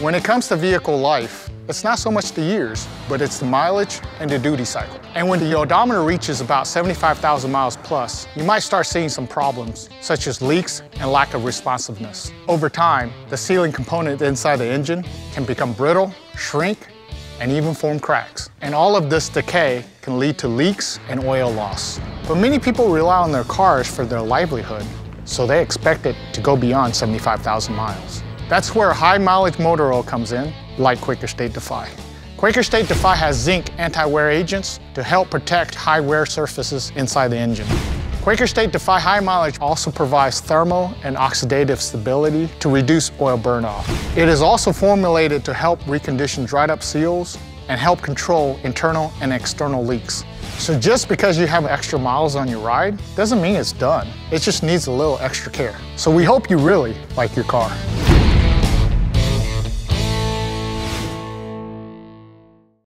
When it comes to vehicle life, it's not so much the years, but it's the mileage and the duty cycle. And when the odometer reaches about 75,000 miles plus, you might start seeing some problems, such as leaks and lack of responsiveness. Over time, the sealing component inside the engine can become brittle, shrink, and even form cracks. And all of this decay can lead to leaks and oil loss. But many people rely on their cars for their livelihood, so they expect it to go beyond 75,000 miles. That's where high mileage motor oil comes in, like Quaker State Defy. Quaker State Defy has zinc anti-wear agents to help protect high wear surfaces inside the engine. Quaker State Defy High Mileage also provides thermal and oxidative stability to reduce oil burn-off. It is also formulated to help recondition dried up seals and help control internal and external leaks. So just because you have extra miles on your ride doesn't mean it's done. It just needs a little extra care. So we hope you really like your car.